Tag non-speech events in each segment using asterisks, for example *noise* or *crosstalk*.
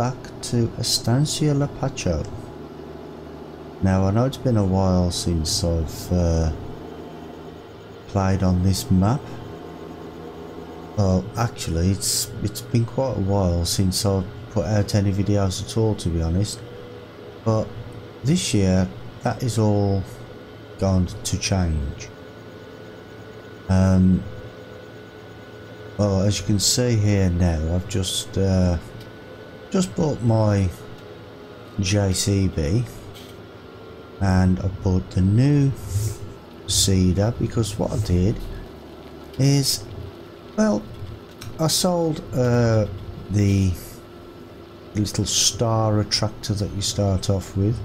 back to Estancia Lapacho. Now I know it's been a while since I've uh, played on this map. Well, actually, it's it's been quite a while since I've put out any videos at all, to be honest. But this year, that is all going to change. Um, well, as you can see here now, I've just uh, just bought my JCB and I bought the new seeder because what I did is, well, I sold uh, the little star attractor that you start off with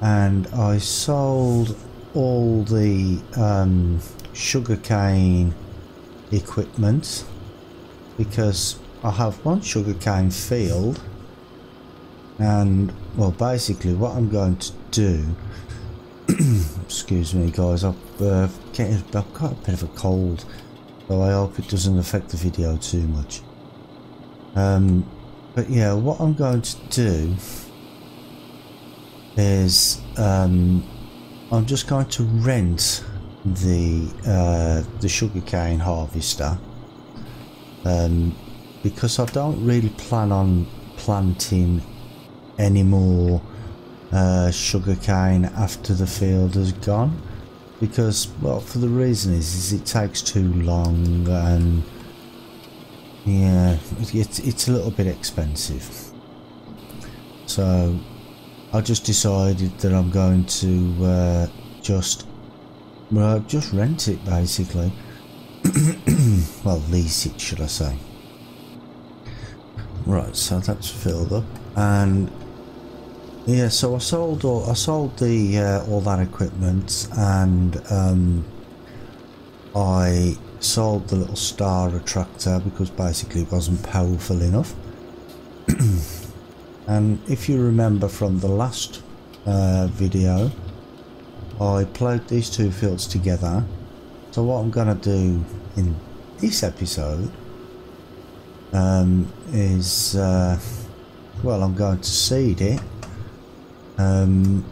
and I sold all the um, sugarcane equipment because I have one sugarcane field and well basically what I'm going to do *clears throat* excuse me guys I've, uh, getting, I've got a bit of a cold so I hope it doesn't affect the video too much. Um, but yeah what I'm going to do is um, I'm just going to rent the uh, the sugarcane harvester um, because I don't really plan on planting any more uh, sugarcane after the field has gone because well for the reason is, is it takes too long and yeah it's, it's a little bit expensive so I just decided that I'm going to uh, just well, just rent it basically. *coughs* well, lease it, should I say. Right, so that's filled up, and yeah, so I sold all I sold the uh, all that equipment, and um, I sold the little star attractor because basically it wasn't powerful enough. *clears throat* and if you remember from the last uh, video, I plugged these two fields together. So what I'm going to do in this episode um, is, uh, well, I'm going to seed it. Um,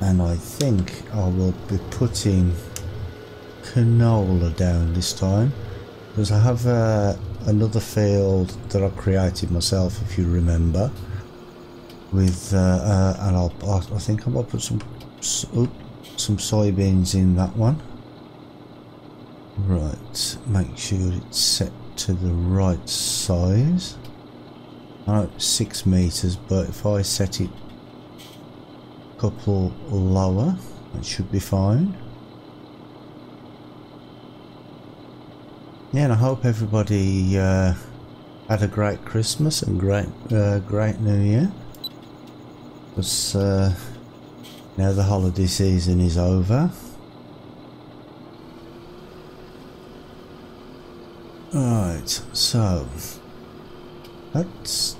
and I think I will be putting canola down this time because I have uh, another field that I created myself if you remember with uh, uh, and I'll, I think I will put some some soybeans in that one. Right, make sure it's set to the right size. I know six meters, but if I set it a couple lower, it should be fine. Yeah, and I hope everybody uh, had a great Christmas and great, uh, great New Year. Because uh, now the holiday season is over. Right, so that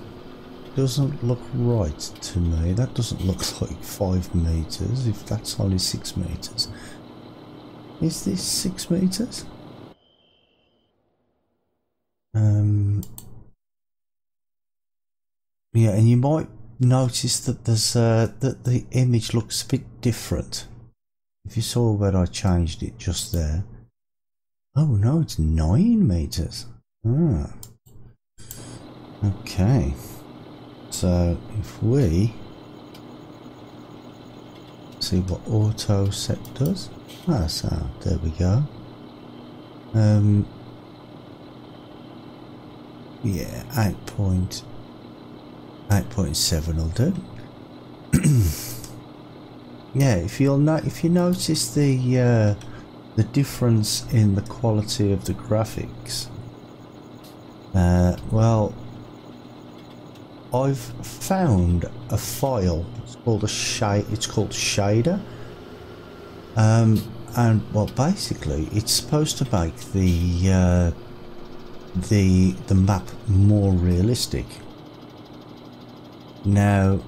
doesn't look right to me. That doesn't look *laughs* like five meters if that's only six meters. Is this six meters? Um, yeah, and you might notice that there's uh, that the image looks a bit different. If you saw where I changed it just there. Oh no, it's nine meters. Ah. Okay. So if we see what auto set does. Ah, so there we go. Um. Yeah, eight point 8.7 will do. *clears throat* yeah, if you'll no if you notice the uh, the difference in the quality of the graphics, uh, well, I've found a file. It's called a shade. It's called Shader. Um, and well, basically, it's supposed to make the uh, the the map more realistic. Now,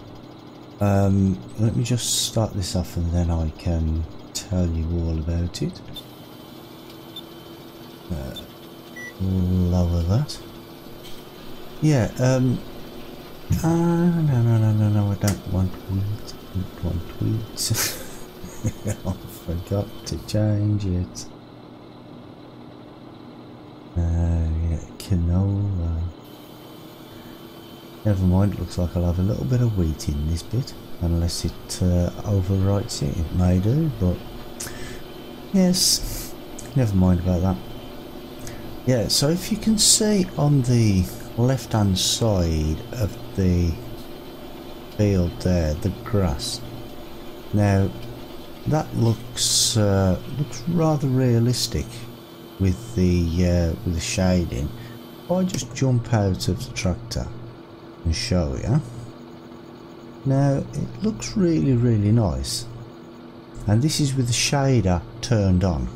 um, let me just start this off and then I can tell you all about it. Uh, lower that. yeah, um, ah, no, no, no, no, no, I don't want tweets, I don't want tweets. *laughs* I forgot to change it. Uh, yeah, canola. Never mind, looks like I'll have a little bit of wheat in this bit, unless it uh, overwrites it, it may do, but yes, never mind about that. Yeah, so if you can see on the left hand side of the field there, the grass, now that looks uh, looks rather realistic with the uh, with the shading. If I just jump out of the tractor show you. Now it looks really really nice and this is with the shader turned on.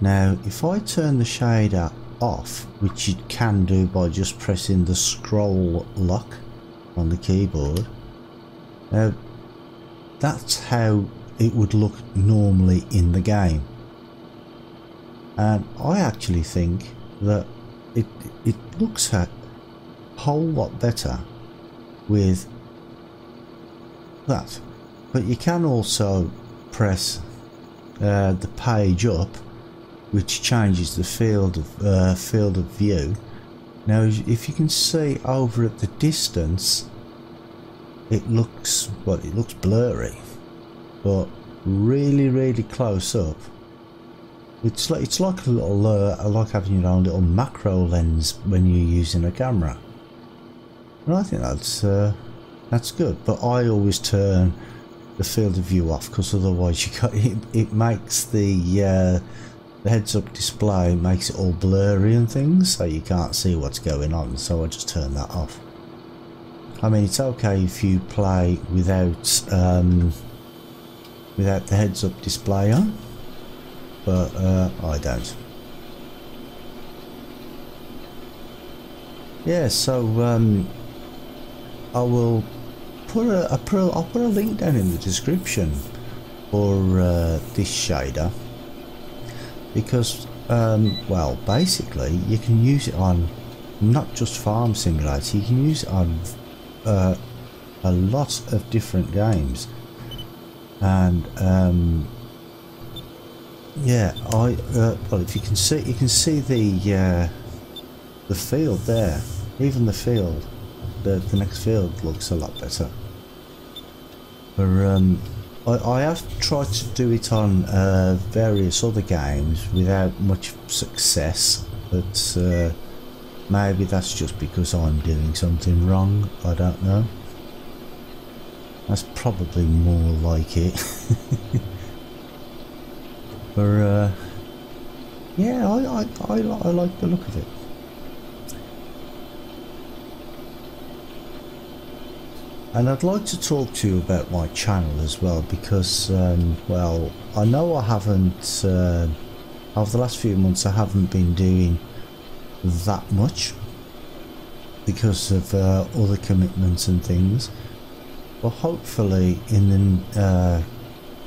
Now if I turn the shader off which you can do by just pressing the scroll lock on the keyboard now that's how it would look normally in the game and I actually think that it it looks at whole lot better with that. But you can also press uh, the page up which changes the field of uh, field of view. Now if you can see over at the distance it looks well it looks blurry but really really close up. It's like it's like a little uh, like having your own little macro lens when you're using a camera and I think that's uh, that's good. But I always turn the field of view off because otherwise you got *laughs* it, it makes the uh, the heads-up display makes it all blurry and things, so you can't see what's going on. So I just turn that off. I mean, it's okay if you play without um, without the heads-up display on, but uh, I don't. Yeah, so um, I will put a, a put I'll put a link down in the description for uh, this shader. Because um, well basically you can use it on not just farm simulator you can use it on uh, a lot of different games. And um, yeah I uh, well if you can see you can see the uh, the field there even the field the, the next field looks a lot better. But um, I, I, have tried to do it on uh, various other games without much success, but uh, maybe that's just because I'm doing something wrong, I don't know. That's probably more like it. *laughs* but uh, yeah, I, I, I, I like the look of it. And I'd like to talk to you about my channel as well because um, well I know I haven't uh, over the last few months I haven't been doing that much because of uh, other commitments and things. But hopefully in the uh,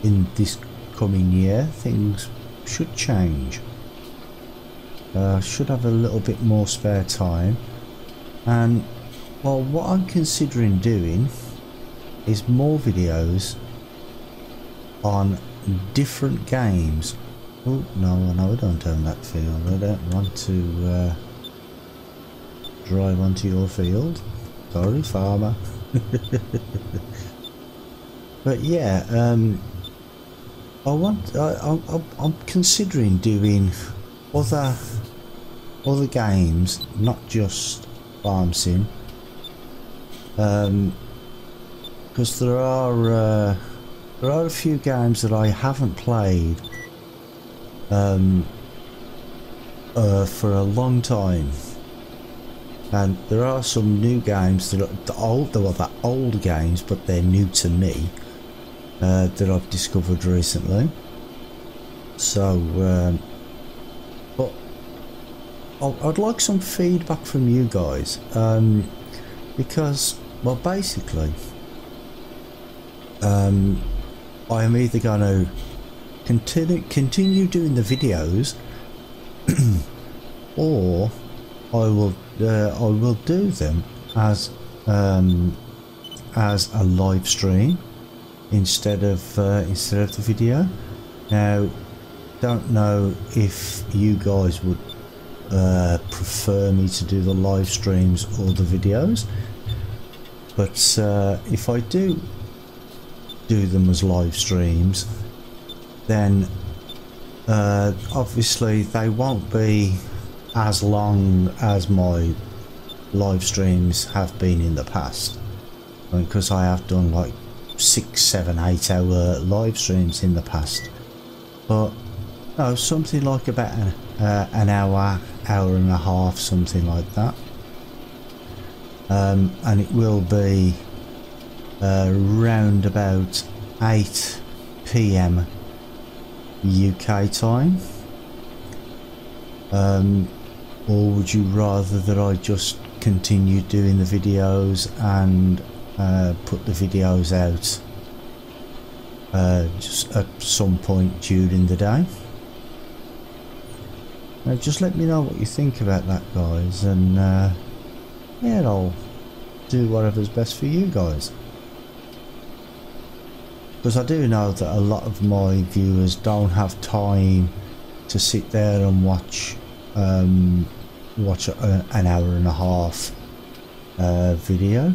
in this coming year things should change. Uh, should have a little bit more spare time. And well, what I'm considering doing is more videos on different games. Oh, no, no, I don't own that field. I don't want to uh, drive onto your field. Sorry, farmer. *laughs* but yeah, um, I want. I, I, I'm considering doing other other games, not just farm sim because there are uh, there are a few games that I haven't played um, uh, for a long time, and there are some new games that are the old, well, that old games, but they're new to me uh, that I've discovered recently. So, um, but I'd like some feedback from you guys. Um, because well basically um, I am either going to continue continue doing the videos *clears throat* or I will uh, I will do them as um, as a live stream instead of uh, instead of the video. Now, don't know if you guys would uh, prefer me to do the live streams or the videos, but uh, if I do do them as live streams, then uh, obviously they won't be as long as my live streams have been in the past because I have done like six, seven, eight hour live streams in the past. But no, something like about an, uh, an hour, hour and a half, something like that. Um, and it will be uh, round about 8 p.m. UK time. Um, or would you rather that I just continue doing the videos and uh, put the videos out uh, just at some point during the day. Now just let me know what you think about that guys and uh, yeah I'll do whatever's best for you guys. Because I do know that a lot of my viewers don't have time to sit there and watch um, watch a, an hour and a half uh, video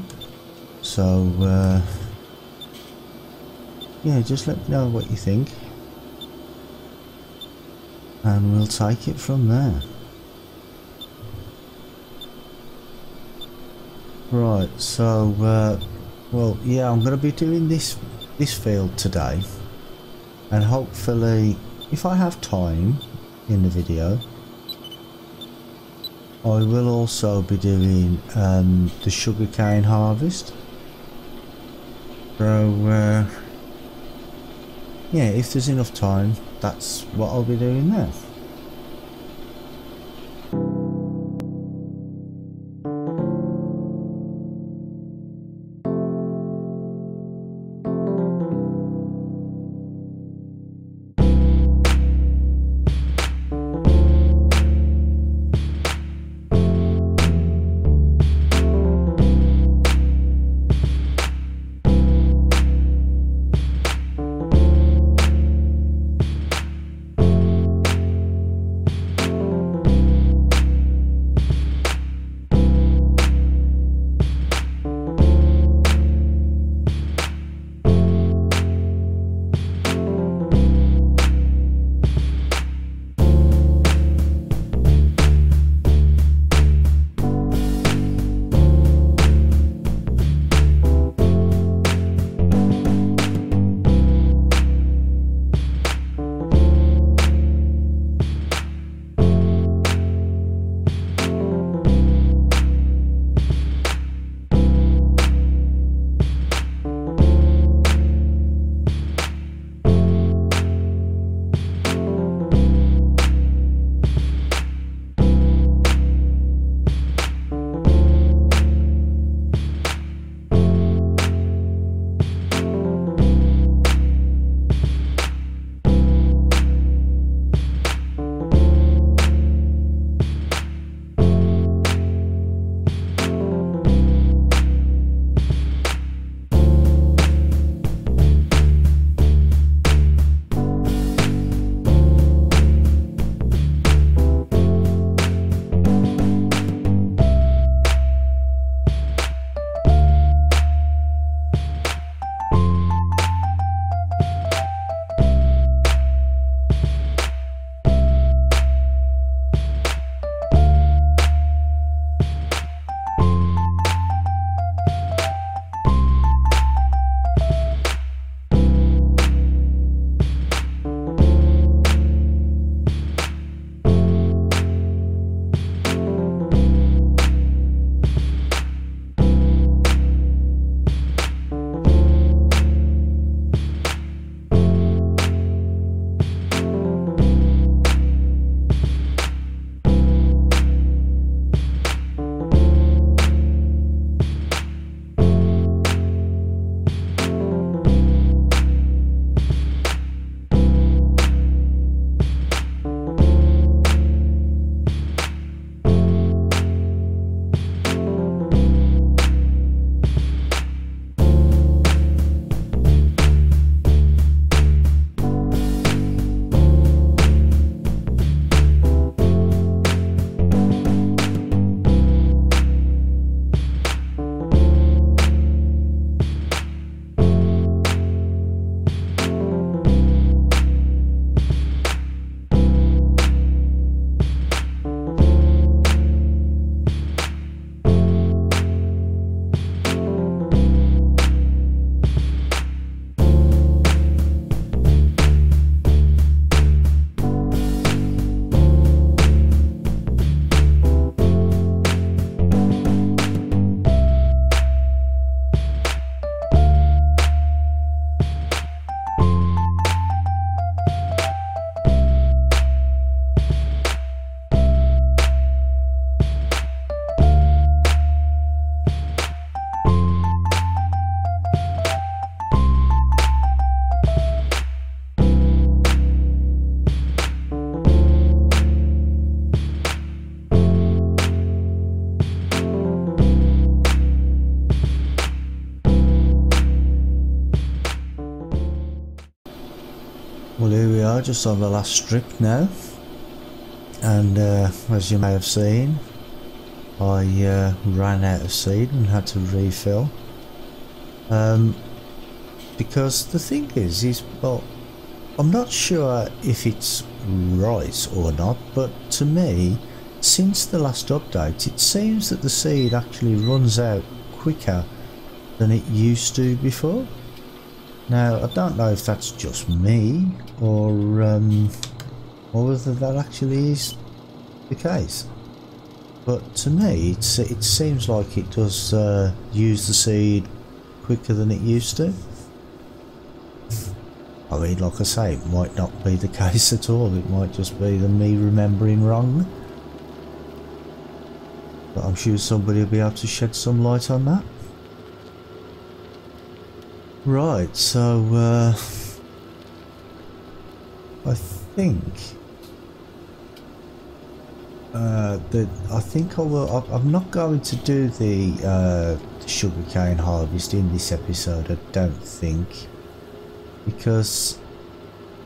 so, uh, yeah, just let me know what you think. And we'll take it from there. Right, so, uh, well, yeah, I'm going to be doing this, this field today. And hopefully, if I have time in the video, I will also be doing um, the sugarcane harvest. So, uh, yeah, if there's enough time, that's what I'll be doing there. Go, just on the last strip now. And uh, as you may have seen, I uh, ran out of seed and had to refill. Um, because the thing is, is well, I'm not sure if it's right or not, but to me, since the last update, it seems that the seed actually runs out quicker than it used to before. Now, I don't know if that's just me or, um, or whether that actually is the case. But to me, it's, it seems like it does uh, use the seed quicker than it used to. I mean, like I say, it might not be the case at all. It might just be the me remembering wrong. But I'm sure somebody will be able to shed some light on that. Right, so uh, I think uh, that I think I will. I'm not going to do the, uh, sugarcane harvest in this episode. I don't think because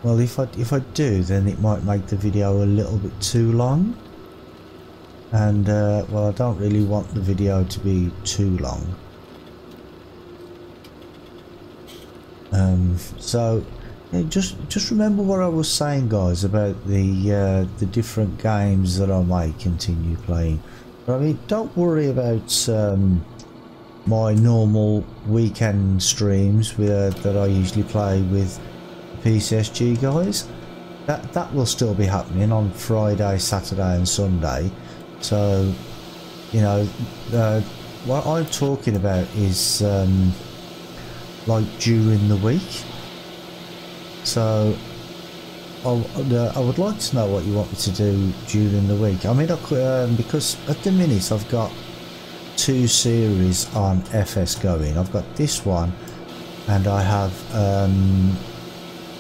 well, if I if I do, then it might make the video a little bit too long. And uh, well, I don't really want the video to be too long. Um, so yeah, just just remember what I was saying, guys, about the uh, the different games that I may continue playing. But I mean, don't worry about um, my normal weekend streams with, uh, that I usually play with PCSG guys. That that will still be happening on Friday, Saturday, and Sunday. So, you know, uh, what I'm talking about is. Um, like during the week. So I would like to know what you want me to do during the week. I mean, um, because at the minute I've got two series on FS going. I've got this one, and I have um,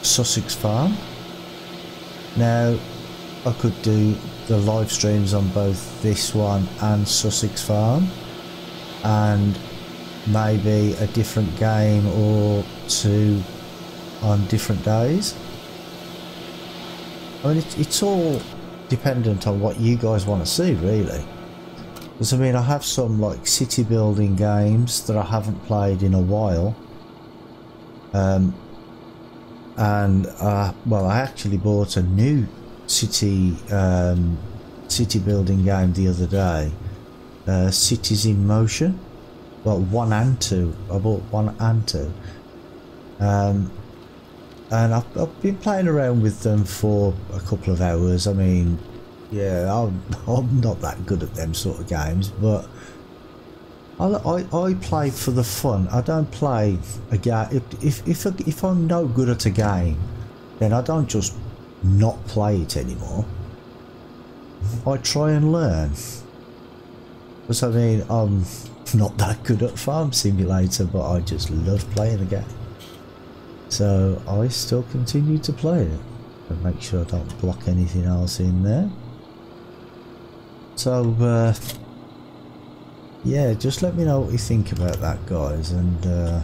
Sussex Farm. Now, I could do the live streams on both this one and Sussex Farm, and maybe a different game or two on different days. I mean, it, it's all dependent on what you guys want to see, really. Because, I mean, I have some, like, city building games that I haven't played in a while. Um, and, uh, well, I actually bought a new city, um, city building game the other day. Uh, Cities in Motion well one and two I bought one and two um, and I've, I've, been playing around with them for a couple of hours. I mean yeah I'm, *laughs* I'm not that good at them sort of games but I, I, I play for the fun. I don't play a game if, if, if, if I'm no good at a game then I don't just not play it anymore. I try and learn. Because I mean I'm *laughs* not that good at Farm Simulator, but I just love playing the game. So I still continue to play it and make sure I don't block anything else in there. So uh, yeah, just let me know what you think about that, guys, and uh,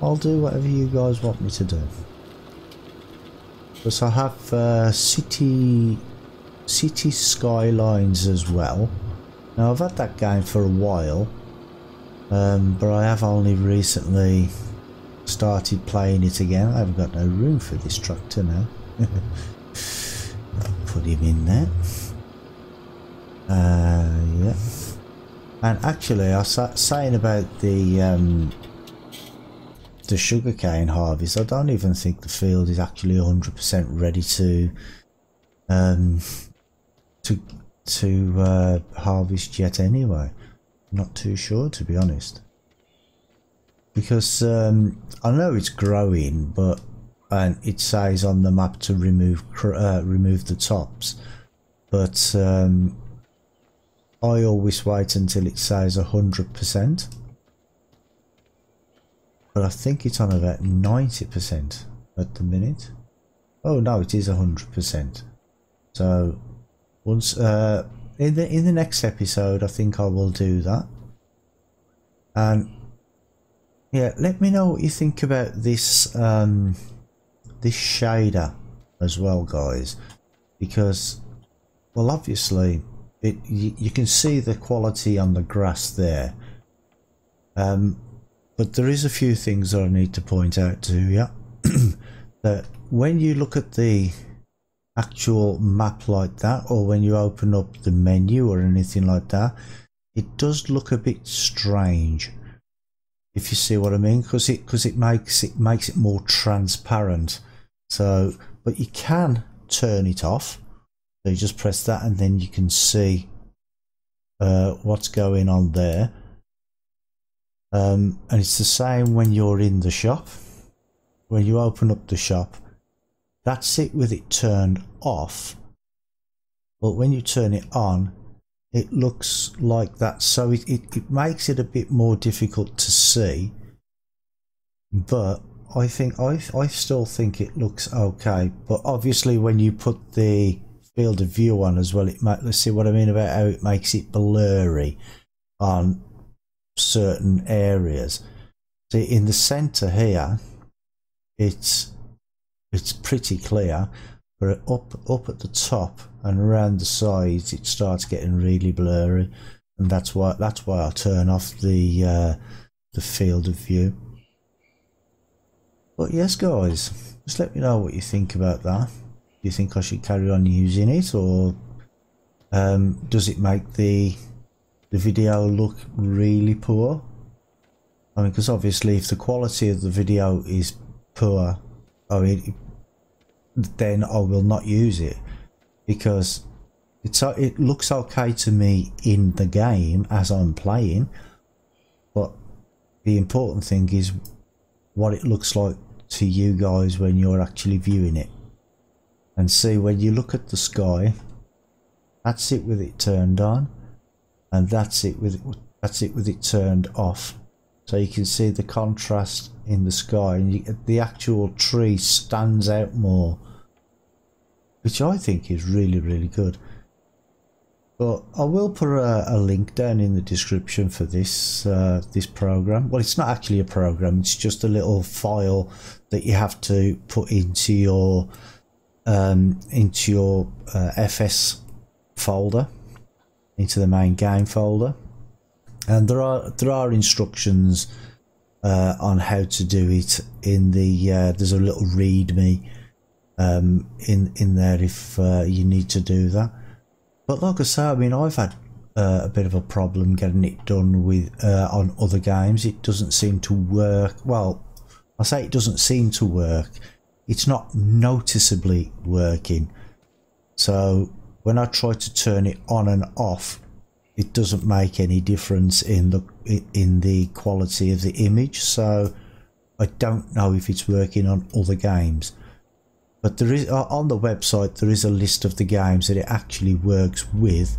I'll do whatever you guys want me to do. Because I have uh, City City Skylines as well. Now I've had that game for a while, um, but I have only recently started playing it again. I haven't got no room for this tractor now. *laughs* Put him in there. Uh, yeah. And actually, I was saying about the um, the sugarcane harvest. I don't even think the field is actually 100% ready to um, to to uh, harvest yet anyway. Not too sure to be honest. Because um, I know it's growing, but and it says on the map to remove uh, remove the tops, but um, I always wait until it says hundred percent. But I think it's on about ninety percent at the minute. Oh no, it is hundred percent. So once uh, in the in the next episode, I think I will do that. And yeah, let me know what you think about this um, this shader as well guys because well obviously it you, you can see the quality on the grass there. Um, but there is a few things that I need to point out to you. *clears throat* That when you look at the actual map like that or when you open up the menu or anything like that it does look a bit strange if you see what I mean because it because it makes it makes it more transparent. So but you can turn it off. So you just press that and then you can see uh, what's going on there. Um, and it's the same when you're in the shop. When you open up the shop that's it with it turned off. But when you turn it on it looks like that. So it, it, it makes it a bit more difficult to see but I think I, I still think it looks okay. But obviously when you put the field of view on as well it might let's see what I mean about how it makes it blurry on certain areas. See in the center here it's it's pretty clear but up up at the top and around the sides it starts getting really blurry and that's why that's why I turn off the uh, the field of view. But yes guys just let me know what you think about that. Do you think I should carry on using it or um, does it make the the video look really poor? I mean because obviously if the quality of the video is poor I mean then I will not use it because it's it looks okay to me in the game as I'm playing but the important thing is what it looks like to you guys when you're actually viewing it. And see when you look at the sky that's it with it turned on and that's it with it, that's it with it turned off. So you can see the contrast in the sky and you, the actual tree stands out more which I think is really really good. But I will put a, a link down in the description for this uh, this program. Well it's not actually a program it's just a little file that you have to put into your um, into your uh, FS folder into the main game folder. And there are there are instructions uh, on how to do it in the uh, there's a little readme um, in in there if uh, you need to do that. But like I say, I mean, I've had uh, a bit of a problem getting it done with uh, on other games. It doesn't seem to work. Well, I say it doesn't seem to work. It's not noticeably working. So when I try to turn it on and off, it doesn't make any difference in the in the quality of the image. So I don't know if it's working on other games but there is uh, on the website there is a list of the games that it actually works with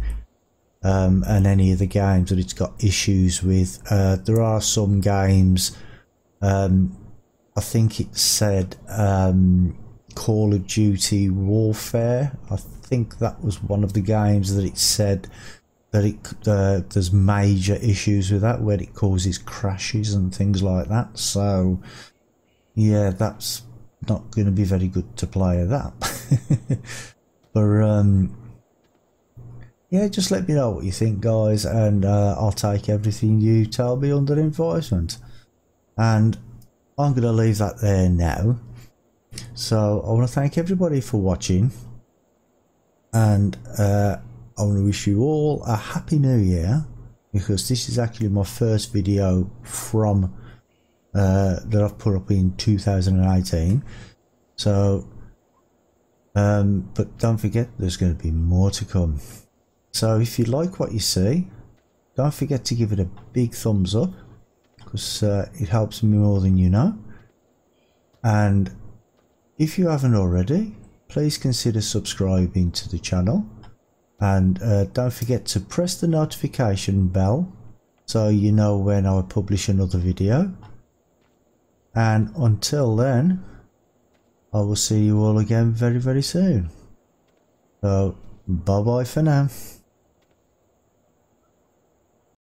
um, and any of the games that it's got issues with. Uh, there are some games um, I think it said um, Call of Duty Warfare. I think that was one of the games that it said that it uh, there's major issues with that where it causes crashes and things like that. So yeah that's not going to be very good to play that. *laughs* but um, yeah, just let me know what you think, guys, and uh, I'll take everything you tell me under advisement. And I'm going to leave that there now. So I want to thank everybody for watching, and uh, I want to wish you all a happy new year because this is actually my first video from uh, that I've put up in 2018. So, um, but don't forget, there's going to be more to come. So if you like what you see, don't forget to give it a big thumbs up because uh, it helps me more than you know. And if you haven't already, please consider subscribing to the channel. And uh, don't forget to press the notification bell so you know when I publish another video. And until then, I will see you all again very, very soon. So, bye bye for now.